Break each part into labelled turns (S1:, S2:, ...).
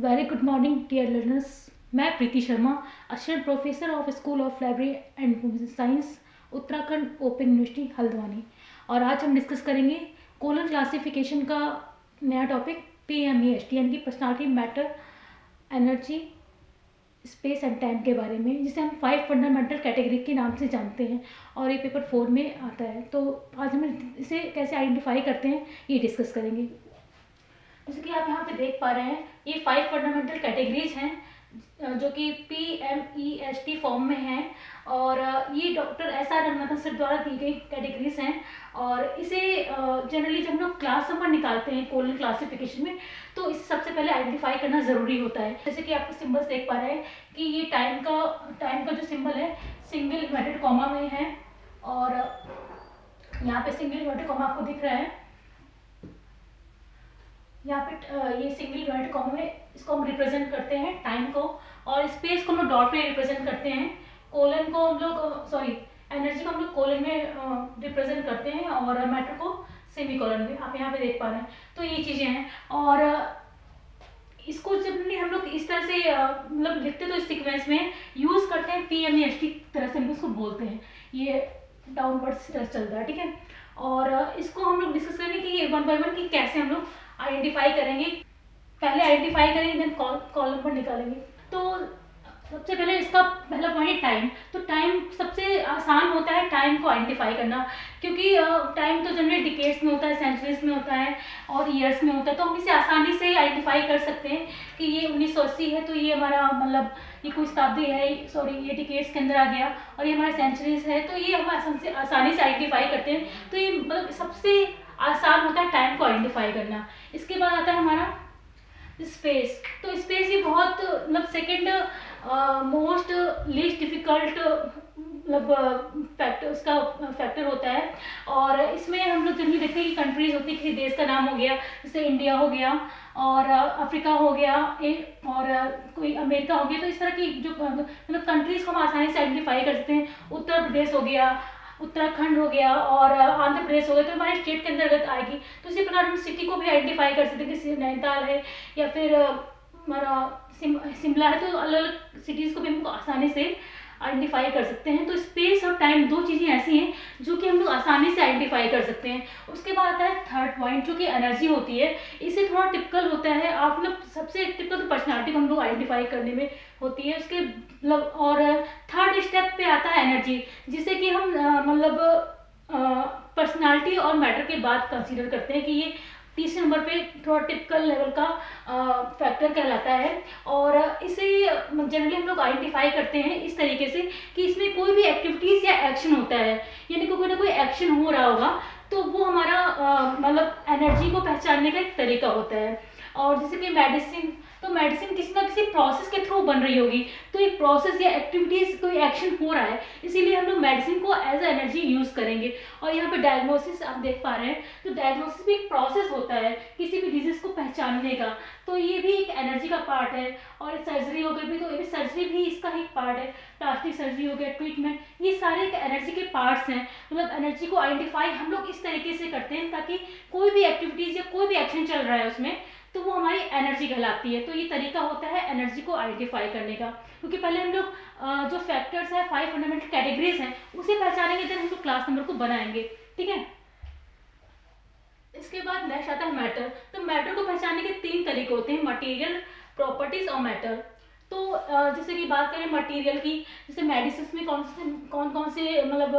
S1: Very good morning dear learners मैं Preeti Sharma assistant professor of school of library and science Uttarakhand open university Haldwani. और आज हम discuss करेंगे colon classification का नया topic P M E S T यानी कि personality matter energy space and time के बारे में, जिसे हम फाइव फंडामेंटल कैटेगरी के नाम से जानते हैं और ये पेपर फोर में आता है। तो आज हम इसे कैसे आइडेंटिफाई करते हैं, ये डिस्कस करेंगे। जैसे कि आप यहाँ पे देख पा रहे हैं, ये फाइव फंडामेंटल कैटेगरीज हैं जो कि P M E S T form में हैं, और ये doctor S R Ranganathan sir द्वारा दी गई कैटेगरीज हैं, और इसे जनरली जब हम लोग क्लास नंबर निकालते हैं कोलन क्लासिफिकेशन में तो इसे सबसे पहले आइडेंटिफाई करना ज़रूरी होता है। जैसे कि आप सिंबल्स देख पा रहे हैं कि ये टाइम का टाइम का जो सिंबल है सिंगल इन्वर्टेड कॉमा में है, और, यहाँ पे सिंगल इन्वर्टेड कॉमा आपको दिख रहा है। यहाँ पे ये सिंगल इन्वर्टेड कॉमा में इसको हम रिप्रेजेंट करते हैं टाइम को, और स्पेस को हम लोग डॉट पे रिप्रेजेंट करते हैं। कोलन को हम लोग सॉरी एनर्जी को हम लोग कोलन में रिप्रेजेंट करते हैं, और मैटर को सेमी कॉलन में। आप यहाँ पे देख पा रहे हैं। तो ये चीज़ें हैं। और इसको जब हम लोग इस तरह से मतलब लिखते तो इस सिक्वेंस में यूज़ करते हैं पी एम एस टी तरह से हम उसको बोलते हैं। ये डाउनवर्ड चल रहा है, ठीक है? और इसको हम लोग डिस्कस करेंगे कि वन बाय वन की कैसे हम लोग आइडेंटिफाई करेंगे। पहले आइडेंटिफाई करेंगे देन कॉलम पर निकालेंगे। तो सबसे पहले इसका पहला पॉइंट टाइम तो टाइम सबसे आसान होता है टाइम को आइडेंटिफाई करना। क्योंकि टाइम तो जनरली डिकेट्स में होता है सेंचुरीज में होता है, और ईयर्स में होता है। तो हम इसे आसानी से आइडेंटिफाई कर सकते हैं कि ये उन्नीस सौ अस्सी है तो ये हमारा मतलब ये कोई शताब्दी है सॉरी ये डिकेट्स के अंदर आ गया, और ये हमारा सेंचुरीज है। तो ये हम आसान से, आसानी से आइडेंटिफाई करते हैं। तो ये मतलब सबसे आसान होता है टाइम को आइडेंटिफाई करना। इसके बाद आता है हमारा स्पेस तो स्पेस ये बहुत मतलब सेकेंड मोस्ट लीस्ट डिफ़िकल्ट मतलब फैक्टर उसका फैक्टर होता है। और इसमें हम लोग जनरली देखते हैं कि कंट्रीज़ होती है किसी देश का नाम हो गया जैसे इंडिया हो गया और अफ्रीका हो गया ए, और कोई अमेरिका हो गया तो इस तरह की जो मतलब कंट्रीज़ को हम आसानी से आइडेंटिफाई कर सकते हैं। उत्तर प्रदेश हो गया उत्तराखंड हो गया और आंध्र प्रदेश हो गया तो हमारे स्टेट के अंतर्गत आएगी। तो इसी प्रकार हम सिटी को भी आइडेंटिफाई कर सकते हैं कि नैनीताल है या फिर, हमारा शिमला है तो अलग अलग सिटीज़ को भी हमको आसानी से आइडेंटिफाई कर सकते हैं। तो स्पेस और टाइम दो चीज़ें ऐसी हैं जो कि हम लोग आसानी से आइडेंटिफाई कर सकते हैं। उसके बाद आता है थर्ड पॉइंट, जो कि एनर्जी होती है। इसे थोड़ा टिपिकल होता है। आप मतलब सबसे टिपिकल तो पर्सनैलिटी को हम लोग आइडेंटिफाई करने में होती है। उसके मतलब और थर्ड स्टेप पे आता है एनर्जी, जिसे कि हम मतलब पर्सनालिटी और मैटर के बाद कंसीडर करते हैं कि ये तीसरे नंबर पे थोड़ा टिपिकल लेवल का फैक्टर कहलाता है। और इसे जनरली हम लोग आइडेंटिफाई करते हैं इस तरीके से कि इसमें कोई भी एक्टिविटीज़ या एक्शन होता है। यानी कि कोई ना कोई एक्शन हो रहा होगा तो वो हमारा मतलब एनर्जी को पहचानने का एक तरीका होता है। और जैसे कि मेडिसिन तो मेडिसिन किसी ना किसी प्रोसेस के थ्रू बन रही होगी। तो एक प्रोसेस या एक्टिविटीज़ कोई एक्शन हो रहा है, इसीलिए हम लोग मेडिसिन को एज एनर्जी यूज़ करेंगे। और यहाँ पे डायग्नोसिस आप देख पा रहे हैं। तो डायग्नोसिस भी एक प्रोसेस होता है, किसी भी डिज़ीज़ को पहचानने का। तो ये भी एक एनर्जी का पार्ट है। और सर्जरी हो गई भी तो ये भी सर्जरी भी इसका एक पार्ट है। प्लास्टिक सर्जरी हो गया ट्रीटमेंट ये सारे एक एनर्जी के पार्ट्स हैं। मतलब एनर्जी को आइडेंटिफाई हम लोग इस तरीके से करते हैं ताकि कोई भी एक्टिविटीज़ या कोई भी एक्शन चल रहा है उसमें तो वो हमारी एनर्जी कहलाती है। तो ये तरीका होता है एनर्जी को आइडेंटिफाई करने का। क्योंकि पहले हम लोग जो फैक्टर्स है फाइव फंडामेंटल कैटेगरीज हैं, उसे पहचानेंगे देन हम लोग क्लास नंबर को बनाएँगे। ठीक है? इसके बाद नेक्स्ट आता है मैटर तो मैटर को पहचानने के तीन तरीके होते हैं मटीरियल प्रॉपर्टीज़ और मैटर तो जैसे कि बात करें मटेरियल की, जैसे मेडिसिन में कौन से कौन कौन से मतलब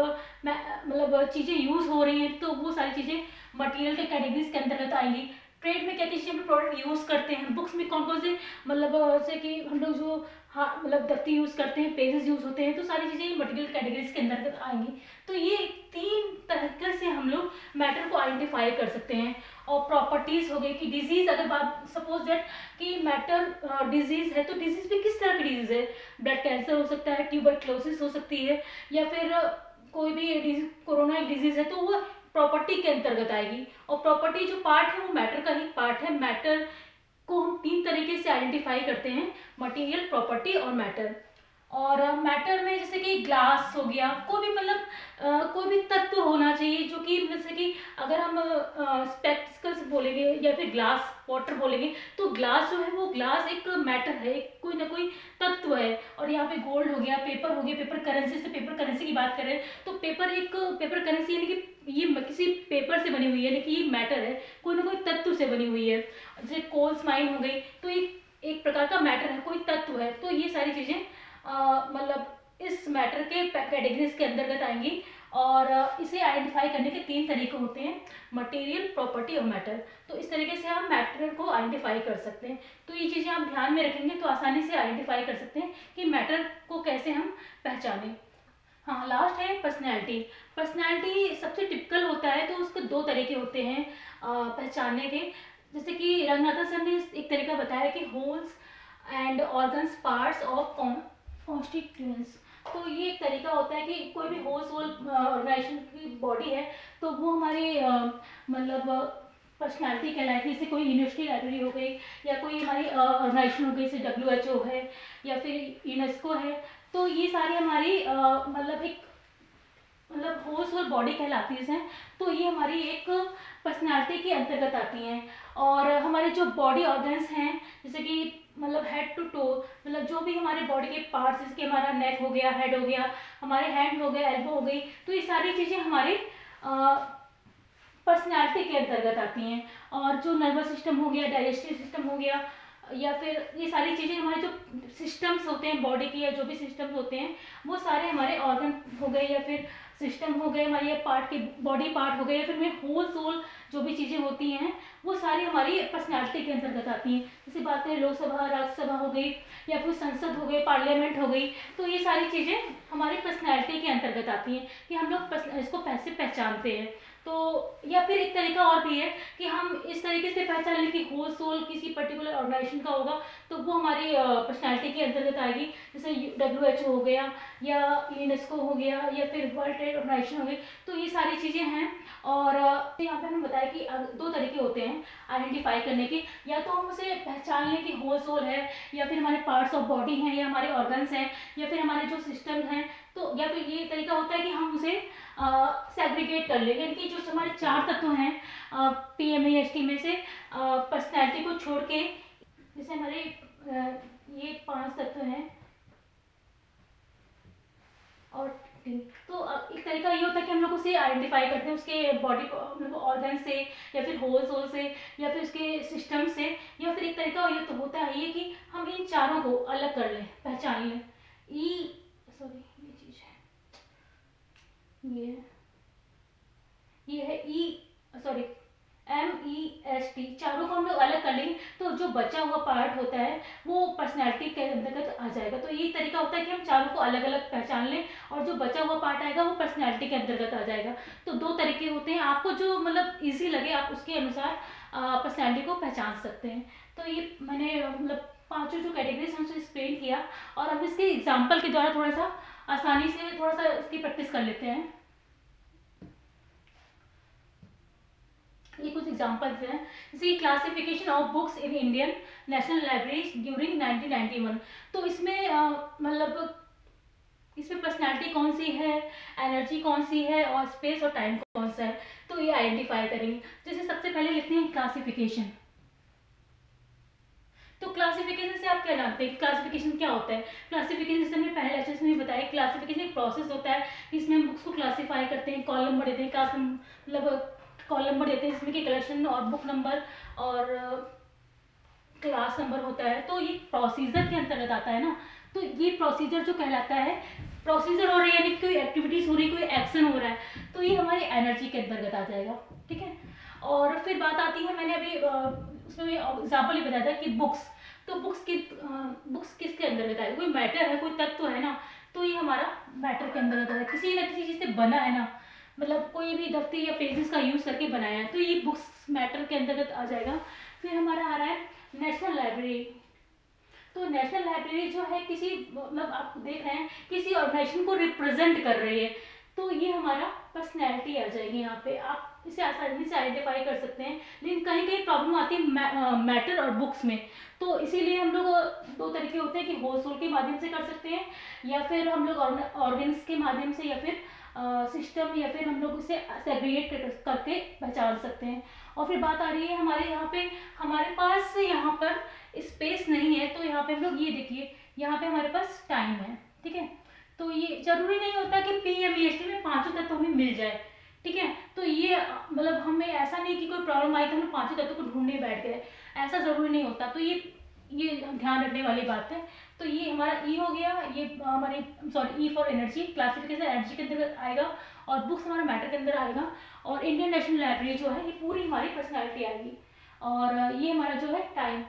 S1: मतलब चीज़ें यूज़ हो रही हैं तो वो सारी चीज़ें मटेरियल के कैटेगरीज के अंतर्गत आएँगी। ट्रेड में क्या हम प्रोडक्ट यूज़ करते हैं। बुक्स में कौन कौन से मतलब जैसे कि हम लोग जो हाँ मतलब दफ्ती यूज़ करते हैं पेजेस यूज़ होते हैं तो सारी चीज़ें मटेरियल कैटेगरीज के अंदर आएँगी। तो ये तीन तरीके से हम लोग मैटर को आइडेंटिफाई कर सकते हैं। और प्रॉपर्टीज़ हो गई कि डिज़ीज़ अगर बात सपोज़ दैट कि मैटर डिज़ीज़ है तो डिज़ीज़ भी किस तरह की डिज़ीज़ है? ब्लड कैंसर हो सकता है ट्यूबरक्लोसिस हो सकती है, या फिर कोई भी डिज़ीज़ कोरोना एक डिज़ीज़ है तो वो प्रॉपर्टी के अंतर्गत आएगी। और प्रॉपर्टी जो पार्ट है, वो मैटर का ही पार्ट है। मैटर को हम तीन तरीके से आइडेंटिफाई करते हैं, मटेरियल, प्रॉपर्टी और मैटर। और मैटर में जैसे कि ग्लास हो गया, कोई भी मतलब कोई भी तत्व होना चाहिए जो कि जैसे कि अगर हम स्पेक्टिकल्स बोलेंगे या फिर ग्लास वाटर बोलेंगे तो ग्लास जो है वो ग्लास एक मैटर है कोई ना कोई तत्व है। और यहाँ पे गोल्ड हो गया पेपर हो गया पेपर करेंसी से पेपर करेंसी की बात करें तो पेपर एक पेपर करेंसी यानी कि ये किसी पेपर से बनी हुई है, यानी कि ये मैटर है, कोई ना कोई तत्व से बनी हुई है। जैसे कोल्स माइन हो गई तो एक एक प्रकार का मैटर है, कोई तत्व है तो ये सारी चीज़ें मतलब इस मैटर के कैटेगरीज के अंतर्गत आएँगी और इसे आइडेंटिफाई करने के तीन तरीके होते हैं मटेरियल प्रॉपर्टी और मैटर तो इस तरीके से हम मैटर को आइडेंटिफाई कर सकते हैं। तो ये चीज़ें आप ध्यान में रखेंगे तो आसानी से आइडेंटिफाई कर सकते हैं कि मैटर को कैसे हम पहचानें। हाँ लास्ट है पर्सनैलिटी पर्सनैलिटी सबसे टिपिकल होता है तो उसके दो तरीके होते हैं पहचानने के। जैसे कि रंगनाथन सर ने एक तरीका बताया कि wholes and organs parts of constituents तो ये एक तरीका होता है कि कोई भी होल सोल ऑर्गेनाइजेशन की बॉडी है तो वो हमारी मतलब पर्सनैलिटी कहलाएगी जैसे कोई यूनिवर्सिटी लाइब्रेरी हो गई, या कोई हमारी ऑर्गेनाइजेशन हो गई, जैसे डब्ल्यू एच ओ है, या फिर यूनेस्को है तो ये सारी हमारी मतलब एक मतलब होल सोल बॉडी कहलाती है तो ये हमारी एक पर्सनैलिटी के अंतर्गत आती हैं। और हमारे जो बॉडी ऑर्गन्स हैं, जैसे कि मतलब हेड टू टो मतलब जो भी हमारे बॉडी के पार्ट्स जैसे हमारा नेक हो गया हेड हो गया, हमारे हैंड हो गया एल्बो हो गई तो ये सारी चीज़ें हमारे पर्सनैलिटी के अंतर्गत आती हैं। और जो नर्वस सिस्टम हो गया डाइजेस्टिव सिस्टम हो गया, या फिर ये सारी चीज़ें हमारे जो सिस्टम्स होते हैं बॉडी के या जो भी सिस्टम्स होते हैं, वो सारे हमारे ऑर्गन हो गए या फिर सिस्टम हो गए, हमारे पार्ट के बॉडी पार्ट हो गए, या फिर हमें होल सोल जो भी चीज़ें होती हैं, वो सारी हमारी पर्सनैलिटी के अंतर्गत आती हैं। जैसे बात करें लोकसभा राज्यसभा हो गई, या फिर संसद हो गई पार्लियामेंट हो गई तो ये सारी चीज़ें हमारी पर्सनैलिटी के अंतर्गत आती हैं कि हम लोग इसको पैसे पहचानते हैं। तो या फिर एक तरीका और भी है कि हम इस तरीके से पहचान लें कि होल सोल किसी पर्टिकुलर ऑर्गेनाइजेशन का होगा तो वो हमारी पर्सनैलिटी के अंतर्गत आएगी। जैसे डब्ल्यू एच ओ हो गया, या यूनेस्को हो गया, या फिर वर्ल्ड ट्रेड ऑर्गेनाइजेशन हो गई तो ये सारी चीज़ें हैं। और पे हमें बताया कि दो तरीके होते हैं आइडेंटिफाई करने के। या तो हम उसे पहचान लें कि होल सोल है, या फिर हमारे पार्ट्स ऑफ़ बॉडी हैं, या हमारे ऑर्गन्स हैं, या फिर हमारे जो सिस्टम हैं तो या तो ये तरीका होता है कि हम उसे सेग्रीगेट कर लें। यानी कि जो हमारे चार तत्व हैं पी एम एस टी में से पर्सनैलिटी को छोड़ के, जैसे हमारे ये पाँच तत्व हैं, और तो एक तरीका ये होता है कि हम लोग उसे आइडेंटिफाई करते हैं, उसके बॉडी मतलब ऑर्गन से, या फिर होल सोल से, या फिर उसके सिस्टम से, या फिर एक तरीका ये तो होता है ये कि हम इन चारों को अलग कर लें, पहचान लें। ई सॉरी ये चीज़ है। ये ये है E sorry M E S T चारों को हम लोग अलग कर लेंगे। तो जो बचा हुआ पार्ट होता है, वो पर्सनैलिटी के अंतर्गत आ जाएगा। तो ये तरीका होता है कि हम चारों को अलग अलग पहचान लें और जो बचा हुआ पार्ट आएगा, वो पर्सनैलिटी के अंतर्गत आ जाएगा। तो दो तरीके होते हैं। आपको जो मतलब ईजी लगे, आप उसके अनुसार पर्सनैलिटी को पहचान सकते हैं। तो ये मैंने मतलब पाँचों जो कैटेगरीज हमसे एक्सप्लेन किया। और हम इसके एग्ज़ाम्पल के द्वारा थोड़ा सा आसानी से, थोड़ा सा उसकी प्रैक्टिस कर लेते हैं। ये कुछ एग्जांपल्स हैं। जैसे classification of books in Indian national library during 1991 तो इसमें मतलब इसमें पर्सनैलिटी कौन सी है एनर्जी कौन सी है और स्पेस और टाइम कौन सा है तो ये आइडेंटिफाई करेंगे। जैसे सबसे पहले लिखते हैं क्लासिफिकेशन तो क्लासिफिकेशन से आप क्या जानते हैं? क्लासिफिकेशन क्या होता है? क्लासिफिकेशन जैसे हमने पहले अच्छे में बताया क्लासिफिकेशन एक प्रोसेस होता है इसमें हम बुक्स को क्लासीफाई करते हैं कॉलम देते हैं क्लास मतलब कॉल नंबर देते हैं, जिसमें कि कलेक्शन और बुक नंबर और क्लास नंबर होता है। तो ये प्रोसीजर के अंतर्गत आता है ना। तो ये प्रोसीजर जो कहलाता है प्रोसीजर हो रही है, यानी कोई एक्टिविटीज़ हो रही, कोई एक्शन हो रहा है तो ये हमारी एनर्जी के अंतर्गत आ जाएगा, ठीक है? और फिर बात आती है, मैंने अभी उसमें एग्ज़ाम्पल ही बताया था कि बुक्स तो बुक्स की बुक्स किसके अंदर है कोई मैटर है, कोई तत्व है ना तो ये हमारा मैटर के अंदर आता है किसी ना किसी चीज़ से बना है ना मतलब कोई भी दफ्तर या पेजेस का यूज़ करके बनाया है तो ये बुक्स मैटर के अंतर्गत आ जाएगा। फिर हमारा आ रहा है नेशनल लाइब्रेरी तो नेशनल लाइब्रेरी जो है, किसी मतलब आप देख रहे हैं, किसी ऑर्गेनाइजेशन को रिप्रेजेंट कर रही है। तो ये हमारा पर्सनैलिटी आ जाएगी यहाँ पे। आप इसे आसानी से आइडेंटिफाई कर सकते हैं। लेकिन कहीं कहीं प्रॉब्लम आती है मैटर और बुक्स में। तो इसीलिए हम लोग दो तरीके होते हैं कि होल सोल के माध्यम से कर सकते हैं, या फिर हम लोग ऑर्गेन्स के माध्यम से, या फिर सिस्टम या फिर हम लोग उसे सेग्रीगेट करके पहचान सकते हैं। और फिर बात आ रही है हमारे यहाँ पे, हमारे पास यहाँ पर स्पेस नहीं है तो यहाँ पे हम लोग ये देखिए, यहाँ पे हमारे पास टाइम है, ठीक है? तो ये ज़रूरी नहीं होता कि पी एम एस टी में पाँचों तत्व हमें मिल जाए, ठीक है? तो ये मतलब हमें ऐसा नहीं कि कोई प्रॉब्लम आई तो हम पाँचों तत्व को ढूँढने बैठ गए, ऐसा ज़रूरी नहीं होता। तो ये ये ध्यान रखने वाली बात है। तो ये हमारा ई e हो गया, ये हमारी sorry E for energy classification energy के अंदर आएगा और बुक्स हमारा मैटर के अंदर आएगा और इंडियन नेशनल लाइब्रेरी जो है, ये पूरी हमारी पर्सनैलिटी आएगी। और ये हमारा जो है टाइम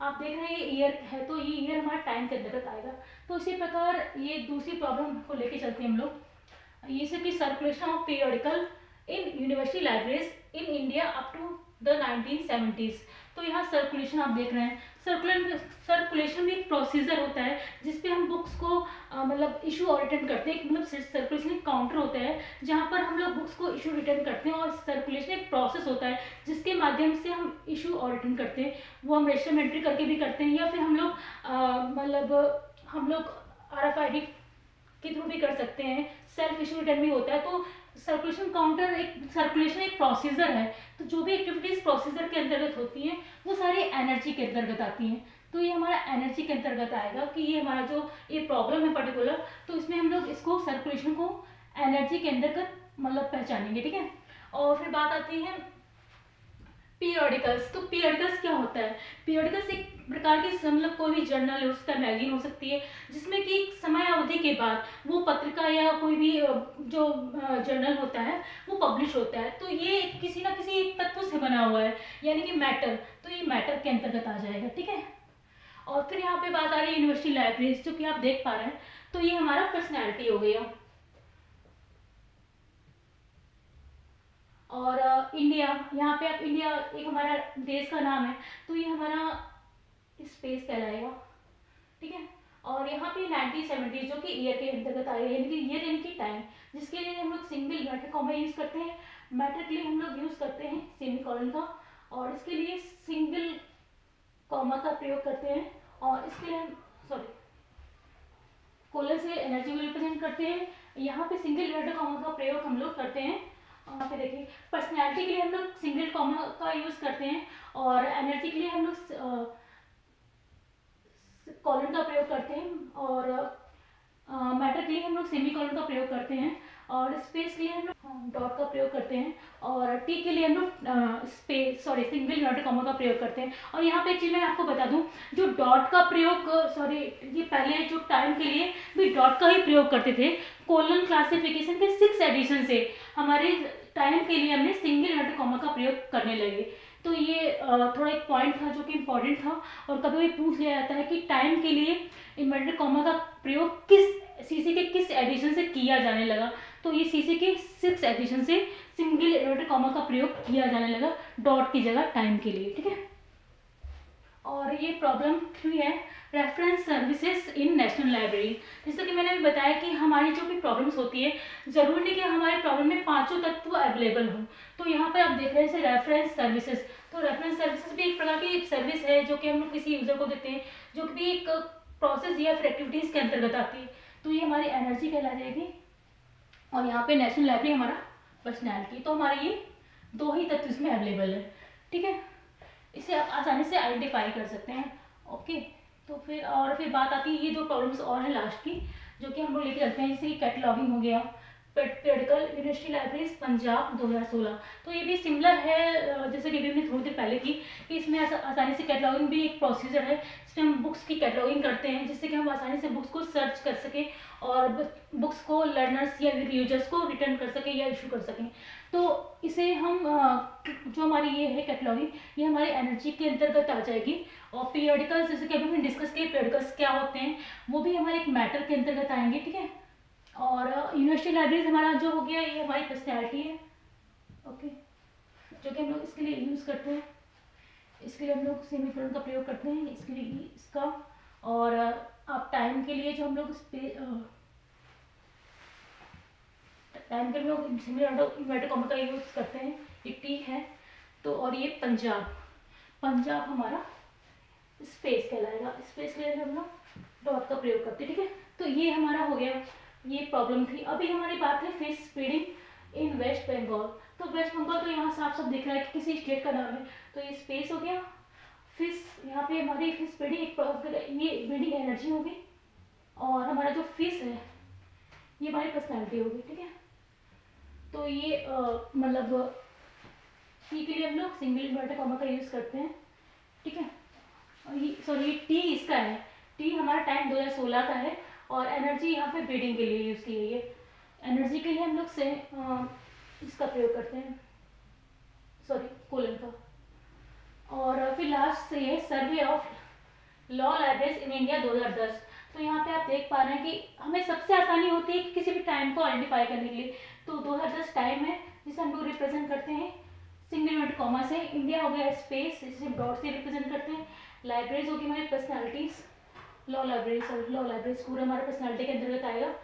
S1: आप देख रहे हैं ये ईयर है तो ये ईयर हमारा टाइम के अंतर्गत आएगा। तो इसी प्रकार ये दूसरी प्रॉब्लम को लेके चलते हैं हम लोग। ये से कि circulation of periodical in university libraries in India up to the nineteen seventies तो यहाँ सर्कुलेशन आप देख रहे हैं। सर्कुलेशन सर्कुलेशन भी एक प्रोसीजर होता है जिसपे हम बुक्स को मतलब इशू और रिटर्न करते हैं। मतलब सर्कुलेशन एक काउंटर होता है, जहाँ पर हम लोग बुक्स को इशू रिटर्न करते हैं और सर्कुलेशन एक प्रोसेस होता है, जिसके माध्यम से हम इशू और रिटर्न करते हैं। वो हम रजिस्टर एंट्री करके भी करते हैं, या फिर हम लोग मतलब हम लोग आर एफ़ के थ्रू भी कर सकते हैं। सेल्फ इशू रिटर्न भी होता है तो सर्कुलेशन काउंटर एक सर्कुलेशन एक प्रोसीजर है तो जो भी एक्टिविटीज़ प्रोसीजर के अंतर्गत होती हैं, वो सारी एनर्जी के अंतर्गत आती हैं। तो ये हमारा एनर्जी के अंतर्गत आएगा कि ये हमारा जो ये प्रॉब्लम है पर्टिकुलर तो इसमें हम लोग इसको सर्कुलेशन को एनर्जी के अंतर्गत मतलब पहचानेंगे, ठीक है? और फिर बात आती है पीरियडिकल्स तो पीरियडिकल्स क्या होता है? पीरियडिकल्स एक प्रकार की मतलब कोई भी जर्नल सकता मैगजीन हो सकती है, जिसमें कि समय अवधि के बाद वो पत्रिका या कोई भी जो जर्नल होता है, वो पब्लिश होता है। तो ये किसी ना किसी एक तत्व से बना हुआ है, यानी कि मैटर तो ये मैटर के अंतर्गत आ जाएगा, ठीक है? और फिर यहाँ पे बात आ रही है यूनिवर्सिटी लाइब्रेरीज जो कि आप देख पा रहे हैं तो ये हमारा पर्सनैलिटी हो गया और इंडिया यहाँ पे आप इंडिया एक हमारा देश का नाम है तो ये हमारा स्पेस कहलाएगा, ठीक है? और यहाँ पे नाइनटीन सेवेंटी जो कि ईयर के अंतर्गत आएगा यानी कि ईयर यानी टाइम जिसके लिए हम लोग सिंगल मैटर कॉमा यूज़ करते हैं मैटर के लिए हम लोग यूज़ करते हैं सेमी कॉलन का, और इसके लिए सिंगल कॉमा का प्रयोग करते हैं, और इसके लिए हम सॉरी कोलर से एनर्जी को रिप्रेजेंट करते हैं, यहाँ पे सिंगल मैटर कॉमा का प्रयोग हम लोग करते हैं वहाँ पे देखिए पर्सनैलिटी के लिए हम लोग सिंगल कॉमा का यूज़ करते हैं और एनर्जी के लिए हम लोग कॉलन का प्रयोग करते हैं और मैटर के लिए हम लोग सेमी कॉलन का प्रयोग करते हैं और स्पेस के लिए हम लोग डॉट का प्रयोग करते हैं और टी के लिए हम लोग space sorry single dot comma का प्रयोग करते हैं। और यहाँ पे एक चीज़ मैं आपको बता दूँ, जो डॉट का प्रयोग सॉरी ये पहले जो टाइम के लिए भी डॉट का ही प्रयोग करते थे कोलन क्लासिफिकेशन के सिक्स एडिशन से, हमारे टाइम के लिए हमने सिंगल हेड कॉमा का प्रयोग करने लगे। तो ये थोड़ा एक पॉइंट था जो कि इम्पोर्टेंट था और कभी कभी पूछ लिया जाता है कि टाइम के लिए इन्वर्टेड कॉमा का प्रयोग किस सीसी के किस एडिशन से किया जाने लगा। तो ये सीसी के सिक्स एडिशन से सिंगल इन्वर्टेड कॉमा का प्रयोग किया जाने लगा डॉट की जगह टाइम के लिए, ठीक है? और ये प्रॉब्लम थ्री है? Reference services in national library जैसे कि मैंने अभी बताया कि हमारी जो भी प्रॉब्लम्स होती है, ज़रूरी नहीं कि हमारे प्रॉब्लम में पाँचों तत्व अवेलेबल हों। तो यहाँ पर आप देख रहे हैं रेफरेंस सर्विसेज़ तो रेफरेंस सर्विसेज़ भी एक प्रकार की सर्विस है जो कि हम लोग किसी यूज़र को देते हैं, जो कि भी एक प्रोसेस या फिर एक्टिविटीज़ के अंतर्गत आती है। तो ये हमारी एनर्जी कहला जाएगी। और यहाँ पे नेशनल लाइब्रेरी हमारा पर्सनैलिटी तो हमारे ये दो ही तत्व इसमें अवेलेबल है। ठीक है? इसे आप आसानी से आइडेंटिफाई कर सकते हैं। ओके तो फिर, और फिर बात आती है, ये दो प्रॉब्लम्स और हैं लास्ट की, जो कि हम लोग लेके चलते हैं, जैसे कि कैटलॉगिंग हो गया पेडिकल यूनिवर्सिटी लाइब्रेरीज, पंजाब 2016 तो ये भी सिमिलर है जैसे कि हमने थोड़ी देर पहले की कि इसमें आसानी से कैटलॉगिंग भी एक प्रोसीजर है, जिसमें हम बुक्स की कैटलॉगिंग करते हैं, जिससे कि हम आसानी से बुक्स को सर्च कर सकें और बुक्स को लर्नर्स या यूज़र्स को रिटर्न कर सकें या इशू कर सकें। तो इसे हम जो हमारी ये है कैटलॉगिंग ये हमारी एनर्जी के अंतर्गत आ जाएगी और पीरियडिकल्स जैसे कि अभी हमने डिस्कस किए पीरियडिकल्स क्या होते हैं, वो भी हमारे एक मैटर के अंतर्गत आएँगे, ठीक है? और यूनिवर्सिटी लाइब्रेरीज हमारा जो हो गया, ये हमारी पर्सनैलिटी है ओके जो कि हम लोग इसके लिए यूज़ करते हैं। इसके लिए हम लोग सेमी का प्रयोग करते हैं, इसके लिए इसका। और आप टाइम के लिए जो हम लोग टाइम के लोग इन्वर्टर कॉमा का यूज़ करते हैं, ये टी है। तो और ये पंजाब। पंजाब हमारा स्पेस कहलाएगा। स्पेस के लिए हम लोग डॉट का प्रयोग करते हैं, ठीक है? तो ये हमारा हो गया। ये प्रॉब्लम थी। अभी हमारी बात है fish speeding in West Bengal तो वेस्ट बंगाल तो यहाँ साफ़ साफ़ दिख रहा है कि किसी स्टेट का नाम है। तो ये स्पेस हो गया। फ़िश यहाँ पे हमारी फ़िश बिल्डिंग एक ये बिल्डिंग एनर्जी होगी। और हमारा जो फ़िश है, ये हमारी पर्सनैलिटी होगी, ठीक है? तो ये मतलब टी के लिए हम लोग सिंगल इन्वर्टर कॉमा का यूज़ करते हैं, ठीक है? सॉरी टी इसका है। टी हमारा टाइम 2016 का है। और एनर्जी यहाँ पे ब्रीडिंग के लिए यूज़ की गई है। एनर्जी के लिए हम लोग से इसका प्रयोग करते हैं। सॉरी कोलन का। और फिर लास्ट से ये survey of law libraries in India 2010 तो यहाँ पे आप देख पा रहे हैं कि हमें सबसे आसानी होती है कि किसी भी टाइम को आइडेंटिफाई करने के लिए। तो 2010 टाइम है, जिसे हम लोग रिप्रेजेंट करते हैं सिंगल यूनिट कॉमा से। इंडिया हो गया स्पेस जिसे डॉट से रिप्रेजेंट करते हैं। लाइब्रेरीज होगी हमारी personalities law library sorry law libraries पूरा हमारे पर्सनैलिटी के अंतर्गत आएगा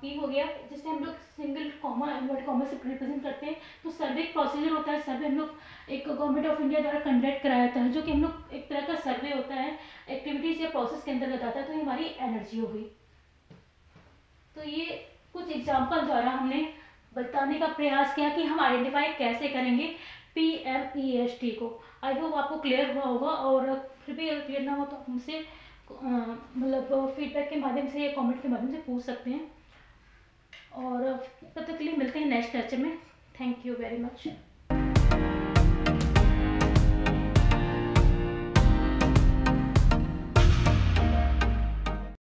S1: पी हो गया, जिससे हम लोग सिंगल कॉमा इन्वर्ट कॉमा से रिप्रेजेंट करते हैं। तो सर्वे एक प्रोसीजर होता है सर्वे हम लोग एक गवर्नमेंट ऑफ़ इंडिया द्वारा कंडक्ट कराया जाता है, जो कि हम लोग एक तरह का सर्वे होता है एक्टिविटीज़ या प्रोसेस के अंतर्गत आता है। तो ये हमारी एनर्जी हो गई। तो ये कुछ एग्ज़ाम्पल द्वारा हमने बताने का प्रयास किया कि हम आइडेंटिफाई कैसे करेंगे P M E S T को। आई होप आपको क्लियर हुआ होगा और फिर भी क्लियर ना हो तो हमसे मतलब फीडबैक के माध्यम से या कमेंट के माध्यम से पूछ सकते हैं। और तब तक के लिए मिलते हैं नेक्स्ट लेक्चर में। Thank you very much